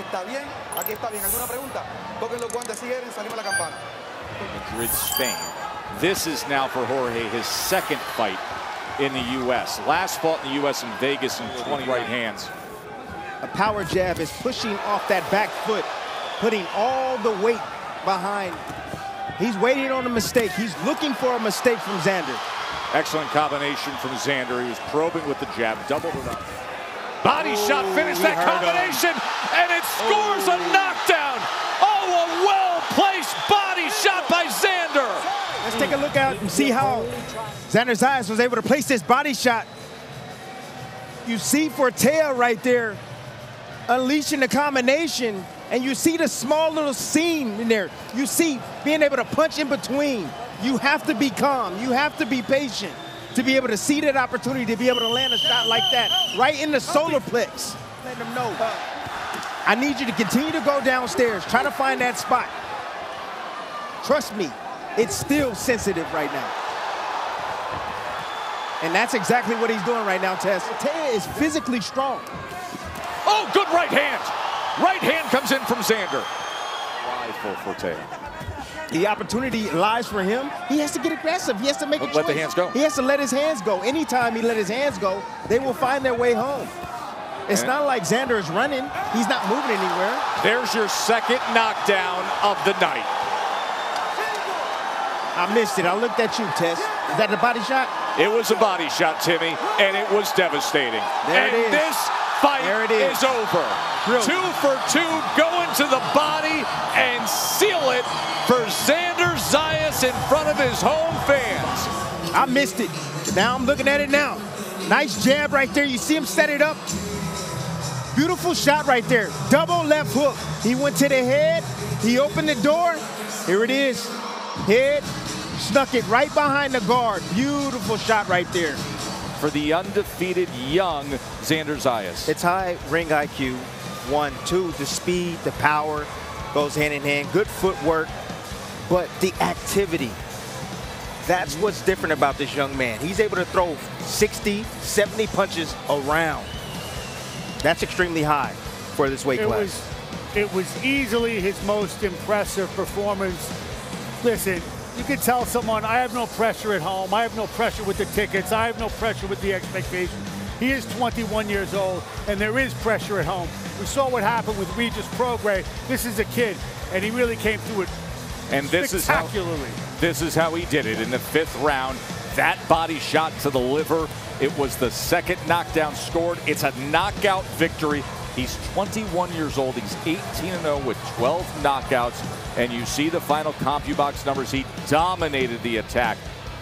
aquí está bien, aquí está bien. ¿Alguna pregunta? Toquen los guantes si quieren, salimos la campana. Madrid, Spain. This is now for Jorge his second fight in the U.S. Last fought in the U.S. in Vegas in 20 right hands. A power jab is pushing off that back foot, putting all the weight behind. He's waiting on a mistake. He's looking for a mistake from Xander. Excellent combination from Xander. He was probing with the jab, doubled it up. Body oh, shot, finished that uh, combination, and it scores oh. a knockdown. Oh, a well-placed body shot by Xander. Let's take a look out and see how Xander Zayas was able to place this body shot. You see Fortea right there unleashing the combination, and you see the small little seam in there. You see being able to punch in between. You have to be calm. You have to be patient to be able to see that opportunity to be able to land a shot like that right in the solar plex. Let them know. I need you to continue to go downstairs. Try to find that spot. Trust me, it's still sensitive right now. And that's exactly what he's doing right now, Tess. Taya is physically strong. Oh, good right hand. Right hand comes in from Xander. Wide for Fortea. The opportunity lies for him. He has to get aggressive. He has to make let a Let the hands go. He has to let his hands go. Anytime he let his hands go, they will find their way home. It's and not like Xander is running. He's not moving anywhere. There's your second knockdown of the night. I missed it. I looked at you, Tess. Is that the body shot? It was a body shot, Timmy, and it was devastating. There and it is. this fight there it is. is over. Two for two, going to the body and seal it for Xander Zayas in front of his home fans. I missed it. Now I'm looking at it now. Nice jab right there. You see him set it up. Beautiful shot right there. Double left hook. He went to the head. He opened the door. Here it is. Head. Snuck it right behind the guard. Beautiful shot right there for the undefeated young Xander Zayas. It's high ring IQ. One, two, the speed, the power goes hand in hand. Good footwork, but the activity. That's what's different about this young man. He's able to throw 60, 70 punches around. That's extremely high for this weight it class. Was, it was easily his most impressive performance. Listen, you can tell someone, I have no pressure at home. I have no pressure with the tickets. I have no pressure with the expectations. He is 21 years old, and there is pressure at home. We saw what happened with Regis Prograis. This is a kid, and he really came through it and this is how this is how he did it in the fifth round. That body shot to the liver. It was the second knockdown scored. It's a knockout victory. He's 21 years old. He's 18-0 with 12 knockouts. And you see the final CompuBox numbers. He dominated the attack